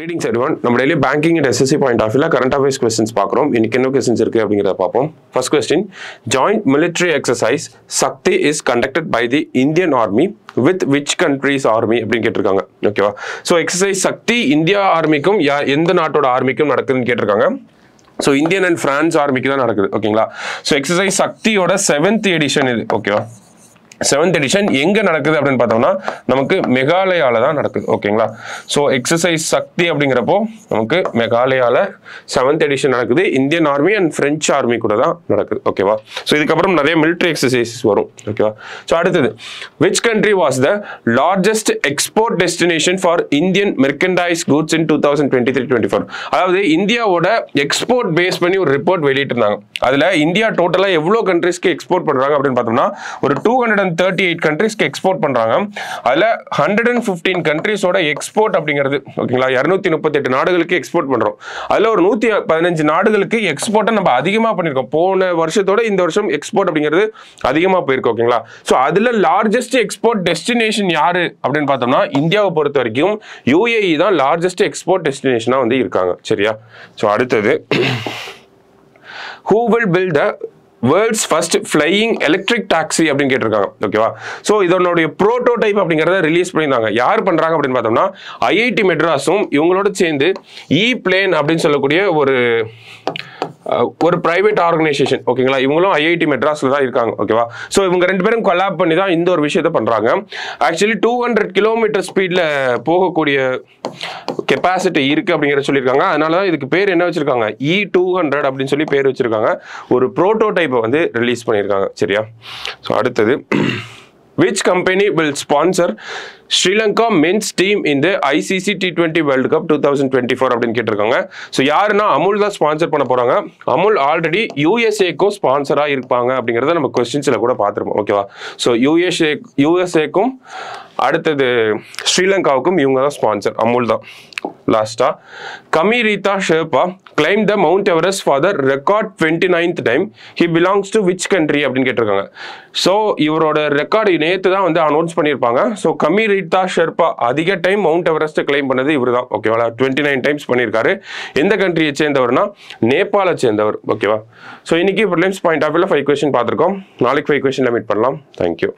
Readings everyone நம்ம daily banking and SSC point of வியூவில் current affairs questions பார்க்குறோம். இன்னைக்கு என்ன கொஸ்டின்ஸ் இருக்கு அப்படிங்கிறத பார்ப்போம். First question joint military exercise Shakti is conducted by the Indian army with which country's army அப்படின்னு கேட்டிருக்காங்க. ஓகேவா ஸோ எக்ஸசைஸ் சக்தி இந்தியா ஆர்மிக்கும் யா எந்த நாட்டோட ஆர்மிக்கும் நடக்குதுன்னு கேட்டிருக்காங்க. ஸோ இந்தியன் அண்ட் ஃப்ரான்ஸ் ஆர்மிக்கு தான் நடக்குது. ஓகேங்களா ஸோ எக்ஸசைஸ் சக்தியோட செவன்த் எடிஷன் இது. ஓகேவா செவன்த் எடிஷன் எங்கே நடக்குது அப்படின்னு பார்த்தோம்னா நமக்கு மெகாலயாவில் தான் நடக்குது ஓகேங்களா ஸோ எக்ஸசைஸ் சக்தி அப்படிங்கிறப்போ நமக்கு மெகாலயாவில் செவன்த் எடிஷன் நடக்குது. Indian army and French army கூட தான் நடக்குது ஓகேவா ஸோ இதுக்கப்புறம் நிறைய மிலிட்ரி எக்ஸசைசஸ் வரும் ஓகேவா ஸோ அடுத்தது which country was the largest export destination for Indian merchandise goods in two thousand twenty three twenty four அதாவது இந்தியாவோட எக்ஸ்போர்ட் பேஸ் பண்ணி ஒரு ரிப்போர்ட் வெளியிட்டிருந்தாங்க. அதில் இந்தியா டோட்டலாக எவ்வளோ கண்ட்ரிஸ்க்கு எக்ஸ்போர்ட் பண்ணுறாங்க அப்படின்னு பார்த்தோம்னா ஒரு two hundred and thirty eight கண்ட்ரிஸ்க்கு export பண்ணுறாங்க அதில் ஹண்ட்ரட் அண்ட் ஃபிஃப்டீன் கண்ட்ரீஸோட எக்ஸ்போர்ட் அப்படிங்கிறது ஓகேங்களா? இரநூத்தி முப்பத்தெட்டு நாடுகளுக்கு எக்ஸ்போர்ட் பண்ணுறோம் அதில் ஒரு நூற்றி பதினஞ்சு நாடுகளுக்கு எக்ஸ்போர்ட்டை நம்ம அதிகமாக பண்ணியிருக்கோம் போன வருஷத்தோட இந்த வருஷம் எக்ஸ்போர்ட் அப்படிங்கிறது அதிகமாக போயிருக்கு ஓகேங்களா? ஸோ அதில் லார்ஜஸ்ட் எக்ஸ்போர்ட் டெஸ்டினேஷன் யார் அப்படின்னு பார்த்தோம்னா இந்தியாவை பொறுத்த வரைக்கும் யூஏஇ தான் லார்ஜஸ்ட் எக்ஸ்போர்ட் டெஸ்டினேஷனாக வந்து இருக்காங்க சரியா? ஸோ அடுத்தது who will build a world's first flying electric taxi அப்படின்னு கேட்டிருக்காங்க. ஓகேவா ஸோ இதனுடைய ப்ரோட்டோடைப் அப்படிங்கிறத ரிலீஸ் பண்ணியிருந்தாங்க. யார் பண்ணுறாங்க அப்படின்னு பார்த்தோம்னா ஐஐடி மெட்ராஸும் இவங்களோட சேர்ந்து இ பிளேன் அப்படின்னு சொல்லக்கூடிய ஒரு ஒரு பிரைவேட் ஆர்கனைசேஷன் ஓகேங்களா இவங்களும் ஐஐடி மெட்ராஸில் தான் இருக்காங்க ஓகேவா ஸோ இவங்க ரெண்டு பேரும் கொலாப் பண்ணி தான் இந்த ஒரு விஷயத்த பண்ணுறாங்க ஆக்சுவலி டூ ஹண்ட்ரட் கிலோமீட்டர் ஸ்பீடில் போகக்கூடிய கெப்பாசிட்டி இருக்குது அப்படிங்கிற சொல்லியிருக்காங்க. அதனால தான் இதுக்கு பேர் என்ன வச்சுருக்காங்க? இ e டூ ஹண்ட்ரட் அப்படின்னு சொல்லி பேர் வச்சுருக்காங்க. ஒரு ப்ரோட்டோடைப்பை வந்து ரிலீஸ் பண்ணியிருக்காங்க சரியா? ஸோ அடுத்தது which company will sponsor Sri Lanka Lanka team இந்த ICC T twenty world cup two thousand twenty four அப்படின்னு கேட்டிருக்காங்க. ஸோ யாருன்னா அமுல் தான் ஸ்பான்சர் பண்ண போறாங்க. அமுல் ஆல்ரெடி யூஎஸ்ஏக்கும் ஸ்பான்சராக இருப்பாங்க அப்படிங்கிறத நம்ம கொஸ்டின்ஸில் கூட பார்த்துருப்போம். ஓகேவா ஸோ யூஎஸ்ஏ யூஎஸ்ஏக்கும் அடுத்தது ஸ்ரீலங்காவுக்கும் இவங்க தான் ஸ்பான்சர் அமுல் தான். லாஸ்டா Kami Rita Sherpa climb the mount Everest for the record twenty ninth time he belongs to which country அப்படின்னு கேட்டிருக்காங்க. ஸோ இவரோட ரெக்கார்டு நேற்று தான் வந்து அனௌன்ஸ் பண்ணியிருப்பாங்க. ஸோ கமிரீதா ஷெர்பா அதிக டைம் மவுண்ட் எவரெஸ்ட் கிளைம் பண்ணது இவர் தான் ஓகேவா டுவெண்ட்டி நைன் டைம்ஸ் பண்ணியிருக்காரு. எந்த கண்ட்ரியை சேர்ந்தவர்னா நேபாளை சேர்ந்தவர். ஓகேவா ஸோ இன்னைக்கு ப்ரிலிம்ஸ் பாயிண்ட் ஆஃப் வியூவில் ஃபைவ் கொஸ்டின் பார்த்துருக்கோம். நாளைக்கு ஃபைவ் கொஸ்டினில் மீட் பண்ணலாம். தேங்க்யூ